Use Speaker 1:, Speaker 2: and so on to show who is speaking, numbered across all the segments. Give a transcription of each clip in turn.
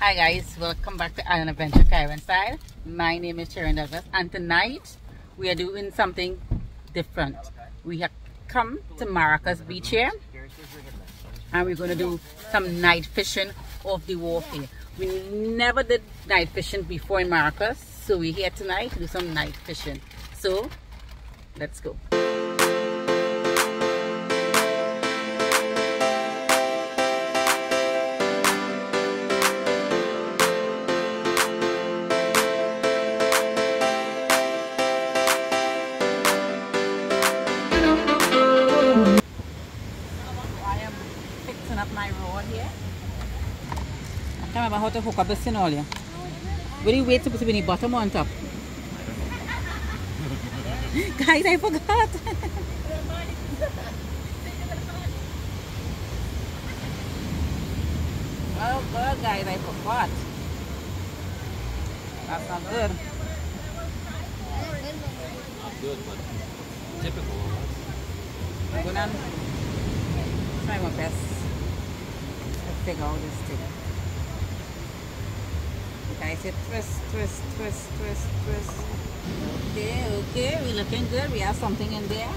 Speaker 1: Hi guys, welcome back to Island Adventure Caribbean Style. My name is Sharon Douglas and tonight we are doing something different. We have come to Maracas Beach here and we're going to do some night fishing off the wharf here. We never did night fishing before in Maracas so we're here tonight to do some night fishing. So let's go. Remember how to hook up the sinolia. Where do you wait supposed to be the bottom on top? Guys, I forgot. oh good guys, I forgot. That's not good.
Speaker 2: Not good, but typical
Speaker 1: I'm gonna try my best to figure out this thing. Okay, so twist, twist, twist, twist, twist. Okay, okay, we're looking good. We have something in there.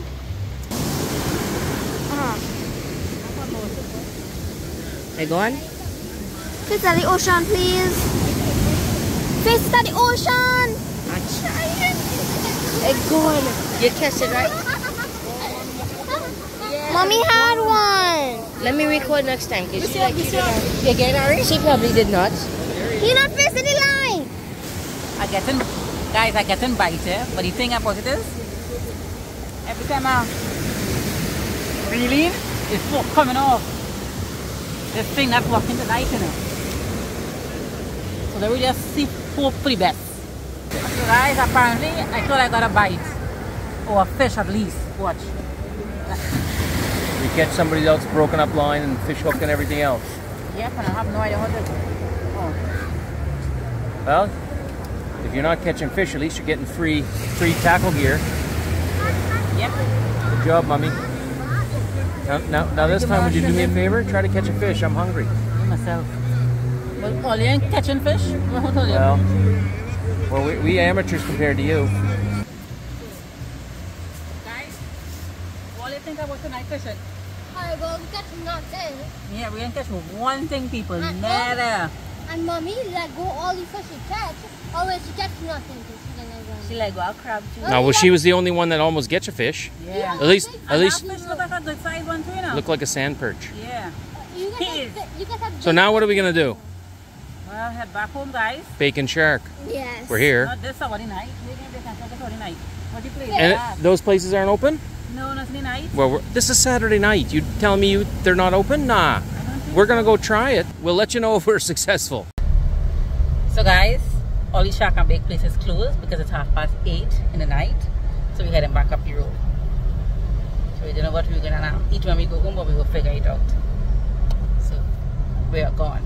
Speaker 1: Uh-huh. They going?
Speaker 3: Fish at the ocean, please. Fish at the ocean.
Speaker 1: I'm
Speaker 3: trying.
Speaker 1: Hey, going. You catch it, right?
Speaker 3: Mommy had one.
Speaker 4: Let me record next time. Cause she, like,
Speaker 1: you get it
Speaker 4: She probably did not.
Speaker 3: You're not facing the line.
Speaker 1: I get in, guys, I get in bite, eh? but the thing about it is, every time I reel in, it's coming off. The thing that's blocking the light, you know. So they will just see hope for the best. So guys, apparently, I thought I got a bite. Or a fish at least. Watch.
Speaker 2: You catch somebody else broken up line and fish hook and everything else.
Speaker 1: Yep, and I have no idea how to. Oh.
Speaker 2: Well, if you're not catching fish, at least you're getting free free tackle gear.
Speaker 1: Yep.
Speaker 2: Good job, mummy. Now, now, now this time, would you do me a favor? Try to catch a fish. I'm hungry.
Speaker 1: Myself. Well, all you ain't catching fish? What told you?
Speaker 2: Well, well, we, we amateurs compared to you.
Speaker 1: Guys, what do you think about tonight fishing?
Speaker 3: I will catch nothing.
Speaker 1: Yeah, we ain't catch one thing, people.
Speaker 3: And
Speaker 1: Nada.
Speaker 3: And mommy let go all the fish oh, she catch. Always she catch nothing. She didn't let
Speaker 1: go a crab too.
Speaker 2: No, well, she was the only one that almost gets a fish.
Speaker 1: Yeah.
Speaker 2: At least, at least
Speaker 1: look like a good size one too, you know.
Speaker 2: look like a sand perch.
Speaker 1: Yeah.
Speaker 3: You get have, you get have
Speaker 2: So now what are we gonna do?
Speaker 1: Well, head back home, guys.
Speaker 2: Bake 'n shark.
Speaker 3: Yes.
Speaker 2: We're here.
Speaker 1: Not this Saturday night. Maybe they can take it Saturday night. What do you play?
Speaker 2: And it, those places aren't open?
Speaker 1: No, not Saturday night.
Speaker 2: Well, this is Saturday night. You telling me you they're not open? Nah. We're gonna go try it. We'll let you know if we're successful.
Speaker 1: So guys, all shark and bake places closed because it's half past eight in the night. So we're heading back up the road. So we don't know what we're gonna eat when we go home, but we will figure it out. So we are gone.